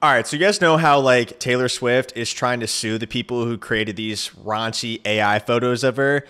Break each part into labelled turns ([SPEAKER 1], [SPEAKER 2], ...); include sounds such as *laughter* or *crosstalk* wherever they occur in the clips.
[SPEAKER 1] All right, so you guys know how like Taylor Swift is trying to sue the people who created these raunchy AI photos of her.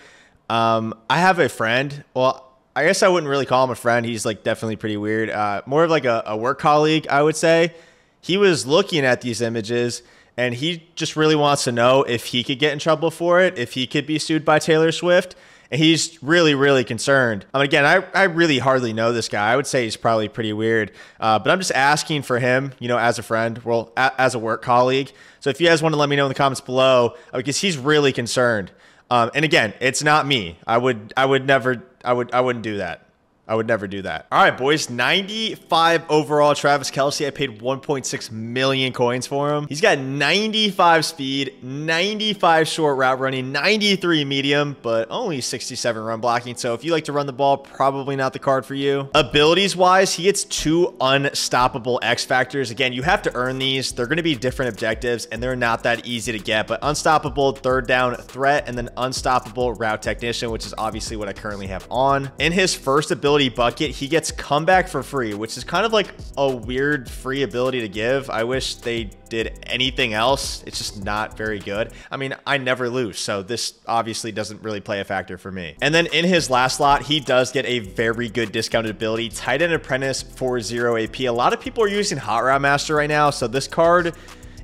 [SPEAKER 1] Um, I have a friend. Well, I guess I wouldn't really call him a friend. He's like definitely pretty weird. Uh, more of like a, a work colleague, I would say. He was looking at these images and he just really wants to know if he could get in trouble for it, if he could be sued by Taylor Swift and he's really, really concerned. I mean, again, I, I really hardly know this guy. I would say he's probably pretty weird, uh, but I'm just asking for him, you know, as a friend, well, a, as a work colleague. So if you guys want to let me know in the comments below, uh, because he's really concerned. Um, and again, it's not me. I would, I would never, I would, I wouldn't do that. I would never do that. All right, boys. 95 overall Travis Kelce, I paid 1.6 million coins for him. He's got 95 speed, 95 short route running, 93 medium, but only 67 run blocking. So if you like to run the ball, probably not the card for you. Abilities wise, he gets two unstoppable X factors. Again, you have to earn these. They're going to be different objectives and they're not that easy to get, but unstoppable third down threat and then unstoppable route technician, which is obviously what I currently have on. In his first ability, ability bucket, he gets comeback for free, which is kind of like a weird free ability to give. I wish they did anything else. It's just not very good. I mean, I never lose, so this obviously doesn't really play a factor for me. And then in his last slot, he does get a very good discounted ability, Tight End Apprentice for 0 AP. A lot of people are using Hot Rod Master right now, so this card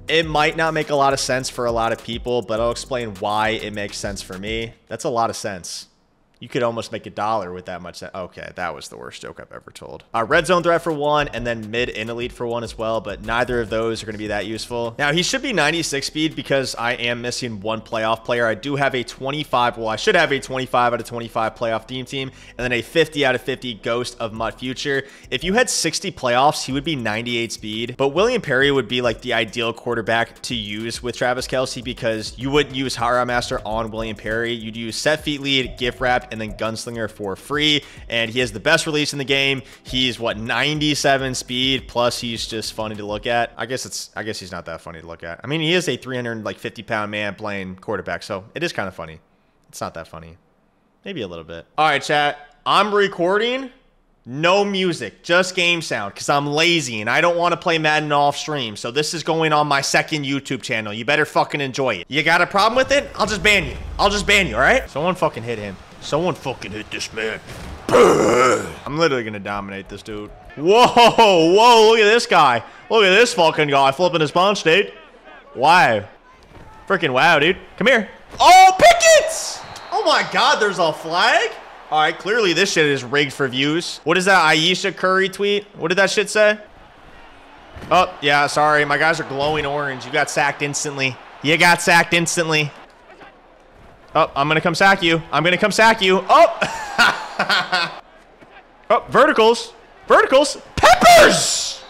[SPEAKER 1] it might not make a lot of sense for a lot of people, but I'll explain why it makes sense for me. That's a lot of sense. You could almost make a dollar with that much. Okay, that was the worst joke I've ever told. Uh, red zone threat for one, and then mid and elite for one as well, but neither of those are going to be that useful. Now, he should be 96 speed because I am missing one playoff player. I do have a 25, well, I should have a 25 out of 25 playoff team team, and then a 50 out of 50 Ghost of MUT Future. If you had 60 playoffs, he would be 98 speed, but William Perry would be like the ideal quarterback to use with Travis Kelce because you wouldn't use Hot Rod Master on William Perry. You'd use set feet lead, gift wrap, and then Gunslinger for free. And he has the best release in the game. He's what 97 speed plus he's just funny to look at. I guess it's I guess he's not that funny to look at. I mean, he is a 350 pound man playing quarterback, so it is kind of funny. It's not that funny. Maybe a little bit. All right, chat. I'm recording. No music, just game sound, because I'm lazy and I don't want to play Madden off stream. So this is going on my second YouTube channel. You better fucking enjoy it. You got a problem with it? I'll just ban you. I'll just ban you, all right? Someone fucking hit him. Someone fucking hit this man. I'm literally gonna dominate this dude. Whoa, whoa, look at this guy. Look at this fucking guy flipping his punch, dude. Wow. Freaking wow, dude. Come here. Oh, Pickens! Oh my god, there's a flag? All right, clearly this shit is rigged for views. What is that Ayesha Curry tweet? What did that shit say? Oh, yeah, sorry. My guys are glowing orange. You got sacked instantly. You got sacked instantly. Oh, I'm going to come sack you. I'm going to come sack you. Oh! *laughs* oh, verticals. Verticals. Peppers!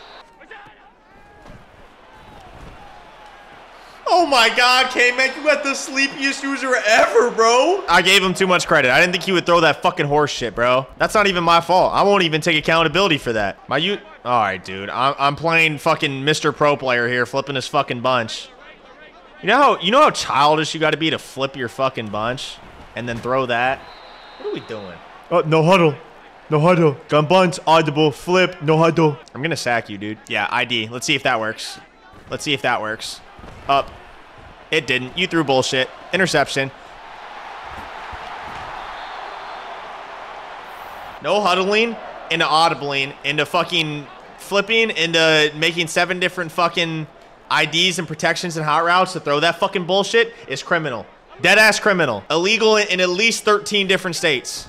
[SPEAKER 1] Oh my god, K-Man, you got the sleepiest user ever, bro. I gave him too much credit. I didn't think he would throw that fucking horse shit, bro. That's not even my fault. I won't even take accountability for that. My you... All right, dude. I'm, I'm playing fucking Mr. Pro Player here, flipping his fucking bunch. You know how you know how childish you got to be to flip your fucking bunch and then throw that? What are we doing?
[SPEAKER 2] Oh, no huddle. No huddle. Gun bunch, audible, flip, no huddle.
[SPEAKER 1] I'm going to sack you, dude. Yeah, ID. Let's see if that works. Let's see if that works. Up. It didn't. You threw bullshit. Interception. No huddling into audibling into fucking flipping into making seven different fucking IDs and protections and hot routes to throw that fucking bullshit is criminal. Dead ass criminal. Illegal in at least 13 different states.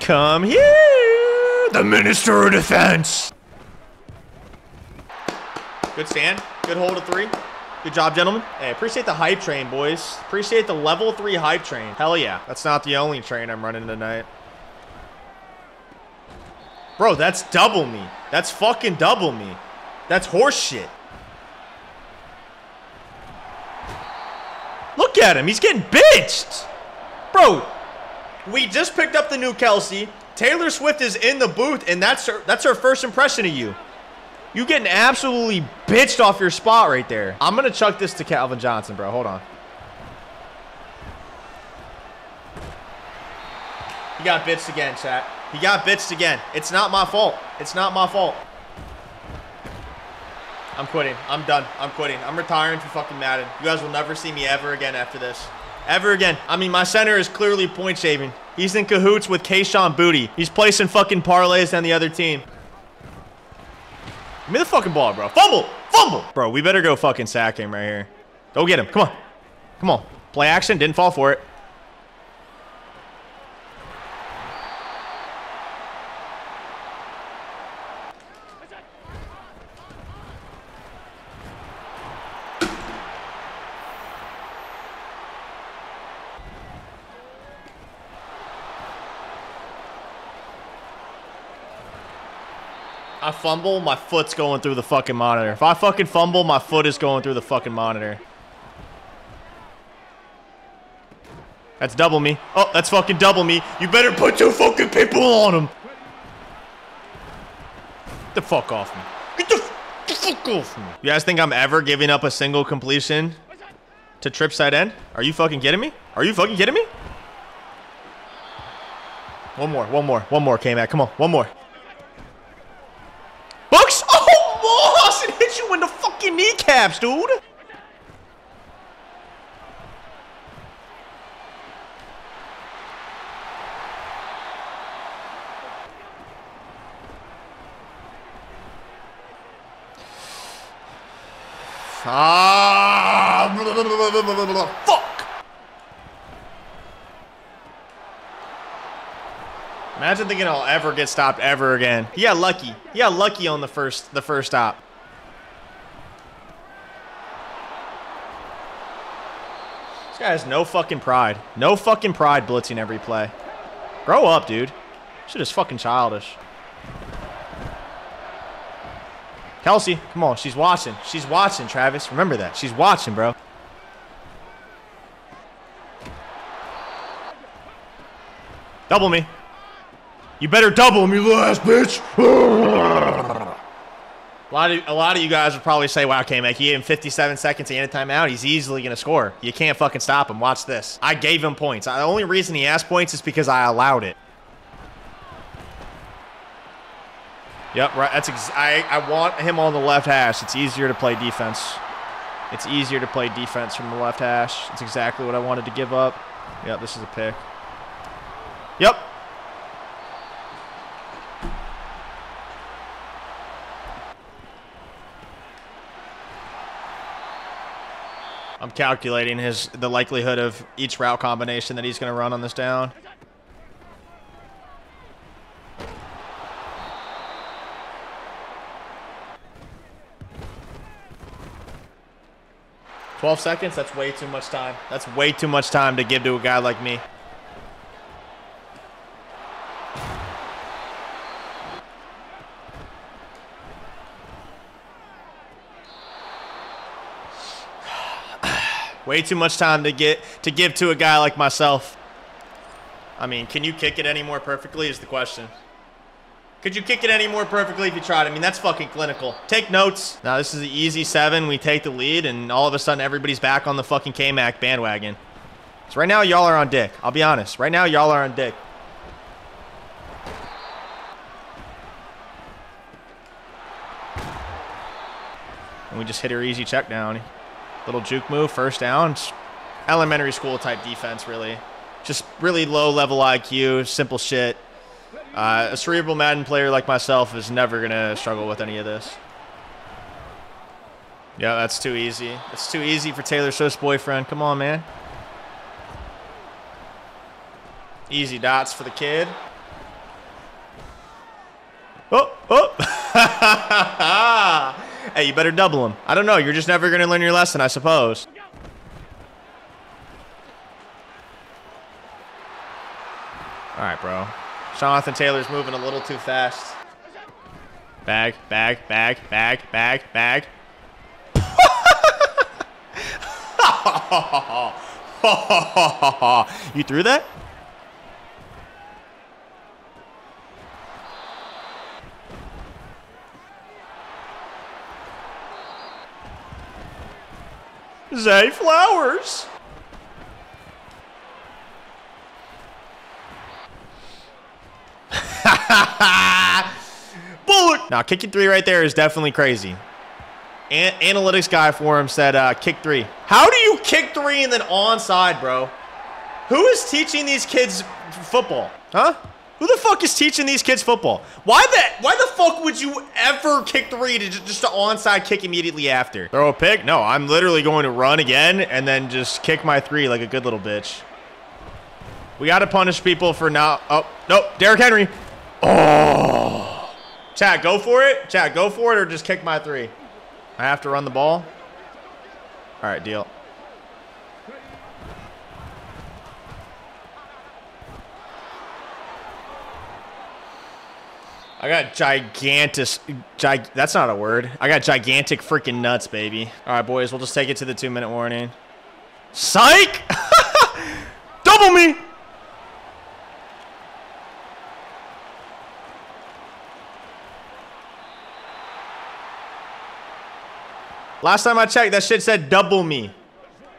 [SPEAKER 1] Come here, the Minister of Defense. Good stand. Good hold of three. Good job, gentlemen. Hey, appreciate the hype train, boys. Appreciate the level three hype train. Hell yeah. That's not the only train I'm running tonight. Bro, that's double me. That's fucking double me. That's horseshit. Look at him. He's getting bitched. Bro, we just picked up the new Kelce. Taylor Swift is in the booth, and that's her, that's her first impression of you. You getting absolutely bitched off your spot right there. I'm going to chuck this to Calvin Johnson, bro. Hold on. He got bitched again, chat. He got bitsed again. It's not my fault. It's not my fault. I'm quitting. I'm done. I'm quitting. I'm retiring from fucking Madden. You guys will never see me ever again after this. Ever again. I mean, my center is clearly point shaving. He's in cahoots with Kayshon Boutte. He's placing fucking parlays on the other team. Give me the fucking ball, bro. Fumble! Fumble! Bro, we better go fucking sack him right here. Go get him. Come on. Come on. Play action. Didn't fall for it. I fumble, my foot's going through the fucking monitor. If I fucking fumble, my foot is going through the fucking monitor. That's double me. Oh, that's fucking double me. You better put two fucking people on him. Get the fuck off me. Get the, the fuck off me. You guys think I'm ever giving up a single completion to trip side end? Are you fucking kidding me? Are you fucking kidding me? One more, one more, one more, K-Mac. Come on, one more. Bucks! Oh, Moss! It hit you in the fucking kneecaps, dude! Ah! Fuck! Imagine thinking I'll ever get stopped ever again. Got lucky. Got lucky on the first the first stop. This guy has no fucking pride. No fucking pride blitzing every play. Grow up, dude. Shit is fucking childish. Kelce, come on. She's watching. She's watching, Travis. Remember that. She's watching, bro. Double me. You better double me, little ass bitch. *laughs* A lot of a lot of you guys would probably say, "Wow, K-Mac, he him 57 seconds to end a timeout. He's easily gonna score. You can't fucking stop him. Watch this. I gave him points. The only reason he asked points is because I allowed it. Yep, right. That's I I want him on the left hash. It's easier to play defense. It's easier to play defense from the left hash. It's exactly what I wanted to give up. Yep, this is a pick. Yep, calculating his the likelihood of each route combination that he's going to run on this down. Twelve seconds. That's way too much time. That's way too much time to give to a guy like me. Way too much time to get to give to a guy like myself. I mean, can you kick it any more perfectly is the question. Could you kick it any more perfectly if you tried? I mean, that's fucking clinical. Take notes. Now, this is the easy seven. We take the lead, and all of a sudden, everybody's back on the fucking K-Mac bandwagon. So right now, y'all are on dick. I'll be honest. Right now, y'all are on dick. And we just hit her easy check down. Little juke move, first down. Elementary school type defense, really. Just really low level IQ, simple shit. Uh, a cerebral Madden player like myself is never going to struggle with any of this. Yeah, that's too easy. It's too easy for Taylor Swift's boyfriend. Come on, man. Easy dots for the kid. Oh, oh. *laughs* Hey, you better double him. I don't know. You're just never going to learn your lesson, I suppose. All right, bro. Jonathan Taylor's moving a little too fast. Bag, bag, bag, bag, bag, bag. *laughs* *laughs* you threw that? Zay Flowers. *laughs* Bullet. Now, kicking three right there is definitely crazy. An analytics guy for him said uh, kick three. How do you kick three and then onside, bro? Who is teaching these kids football? Huh? Who the fuck is teaching these kids football? Why the why the fuck would you ever kick three to just, just to onside kick immediately after? Throw a pick? No, I'm literally going to run again and then just kick my three like a good little bitch. We got to punish people for now. Oh, nope. Derrick Henry. Oh. Chad, go for it. Chad, go for it or just kick my three. I have to run the ball. All right, deal. I got gigantic, gig, that's not a word. I got gigantic freaking nuts, baby. All right, boys, we'll just take it to the two minute warning. Psych! *laughs* Double me! Last time I checked, that shit said double me.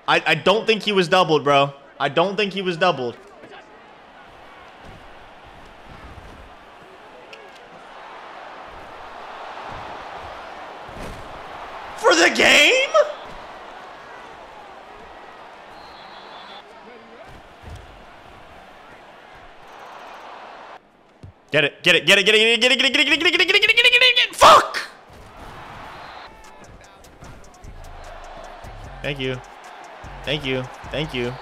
[SPEAKER 1] I, I don't think he was doubled, bro. I don't think he was doubled. For the game? Get it, get it, get it, get it, get it, get it, get it, get it, get it, get it, get it, get it, get it, get it, get it, fuck! Thank you. Thank you. Thank you.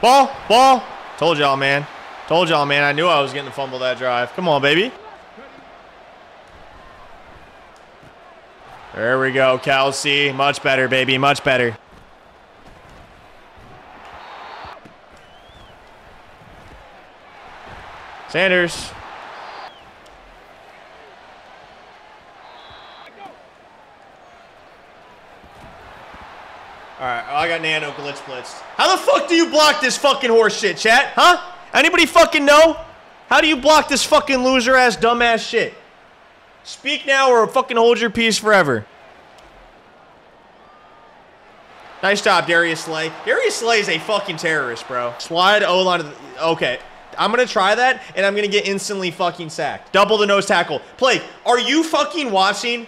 [SPEAKER 1] Ball, ball. Told y'all, man. Told y'all, man. I knew I was getting to fumble that drive. Come on, baby. There we go, Kelce. Much better, baby. Much better. Sanders. Alright, I got Nano glitch blitzed. How the fuck do you block this fucking horse shit, chat? Huh? Anybody fucking know? How do you block this fucking loser ass dumbass shit? Speak now or fucking hold your peace forever. Nice job, Darius Slay. Darius Slay is a fucking terrorist, bro. Slide O-line. Okay. I'm going to try that, and I'm going to get instantly fucking sacked. Double the nose tackle. Play. Are you fucking watching?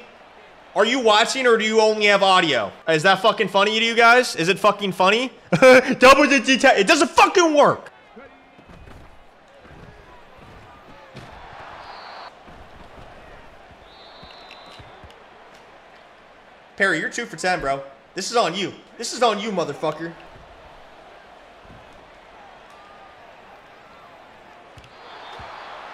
[SPEAKER 1] Are you watching or do you only have audio? Is that fucking funny to you guys? Is it fucking funny? *laughs* Double the detail. It doesn't fucking work. Perry, you're two for ten, bro. This is on you. This is on you, motherfucker.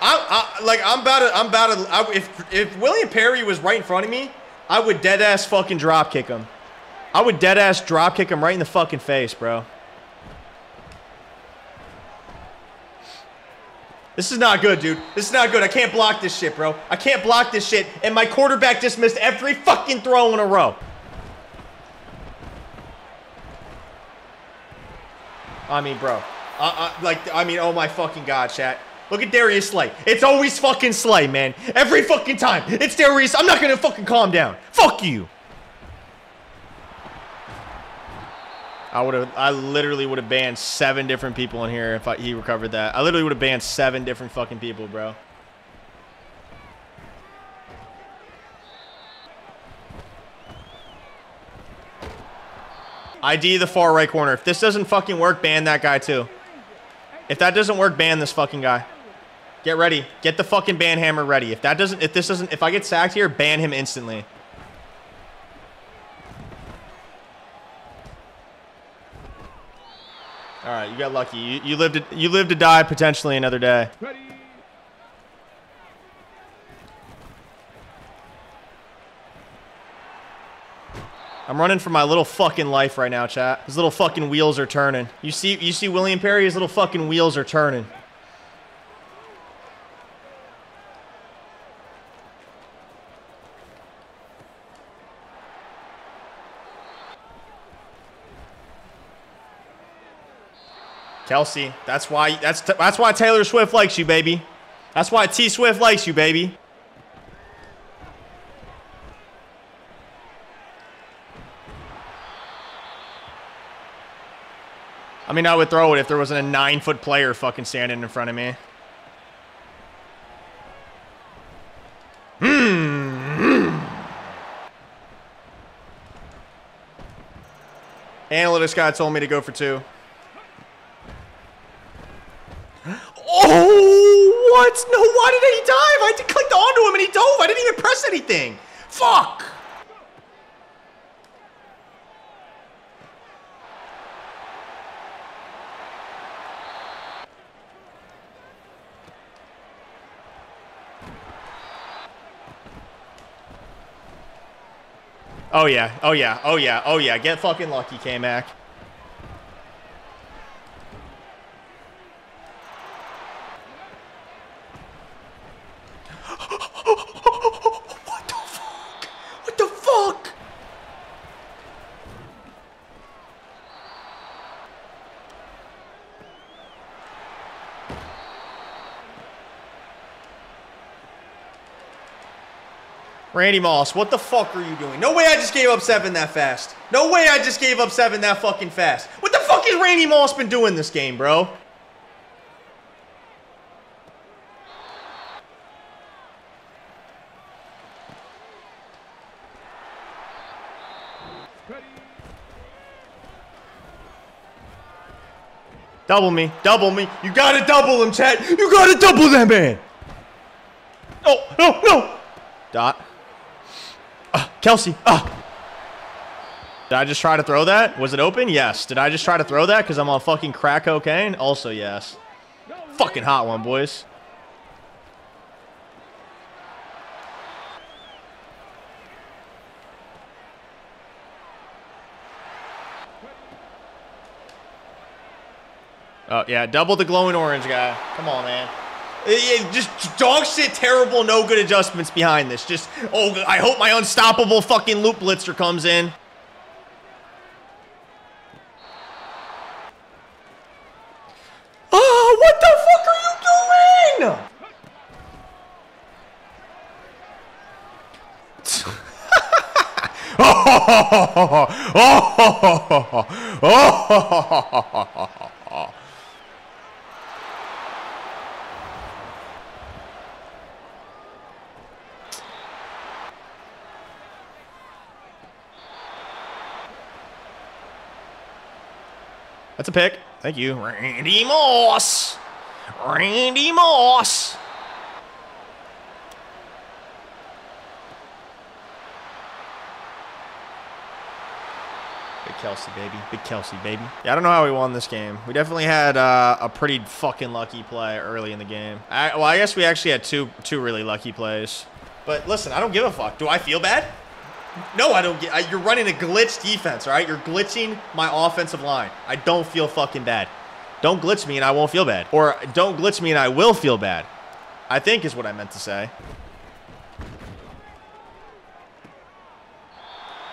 [SPEAKER 1] I, I like I'm about to I'm about to I, if if William Perry was right in front of me, I would dead ass fucking drop kick him. I would dead ass drop kick him right in the fucking face, bro. This is not good, dude. This is not good. I can't block this shit, bro. I can't block this shit. And my quarterback just missed every fucking throw in a row. I mean, bro. Uh, uh, like, I mean, oh my fucking god, chat. Look at Darius Slay. It's always fucking Slay, man. Every fucking time. It's Darius. I'm not gonna fucking calm down. Fuck you. I would have. I literally would have banned seven different people in here if I, he recovered that. I literally would have banned seven different fucking people, bro. ID the far right corner. If this doesn't fucking work, ban that guy too. If that doesn't work, ban this fucking guy. Get ready. Get the fucking ban hammer ready. If that doesn't, if this doesn't, if I get sacked here, ban him instantly. All right, you got lucky. You, you lived to, you lived to die potentially another day. Ready. I'm running for my little fucking life right now, chat. His little fucking wheels are turning. You see, you see William Perry? His little fucking wheels are turning. Kelce, that's why that's that's why Taylor Swift likes you, baby. That's why T Swift likes you, baby. I mean, I would throw it if there wasn't a nine foot player fucking standing in front of me. Hmm. Analytics guy told me to go for two. What? No, why did he dive? I clicked onto him and he dove. I didn't even press anything. Fuck. Oh yeah, oh yeah, oh yeah, oh yeah. Get fucking lucky, K-Mac. what the fuck? What the fuck? Randy Moss, what the fuck are you doing? No way I just gave up seven that fast. No way I just gave up seven that fucking fast. What the fuck has Randy Moss been doing this game, bro? Double me. Double me. You gotta double him, Chad. You gotta double that man. Oh, no, no. Dot. Kelce. Uh. Did I just try to throw that? Was it open? Yes. Did I just try to throw that because I'm on fucking crack cocaine? Also, yes. Fucking hot one, boys. Oh, yeah. Double the glowing orange guy. Come on, man. Just dog shit, terrible, no good adjustments behind this. Just, oh, I hope my unstoppable fucking loop blitzer comes in. Oh, what the fuck are you doing? oh, oh, oh, That's a pick. Thank you. Randy Moss. Randy Moss. Big Kelce, baby. Big Kelce, baby. Yeah, I don't know how we won this game. We definitely had uh, a pretty fucking lucky play early in the game. I, well, I guess we actually had two two really lucky plays. But listen, I don't give a fuck. Do I feel bad? No, I don't get. You're running a glitch defense, all right? You're glitching my offensive line. I don't feel fucking bad. Don't glitch me and I won't feel bad. Or don't glitch me and I will feel bad. I think is what I meant to say.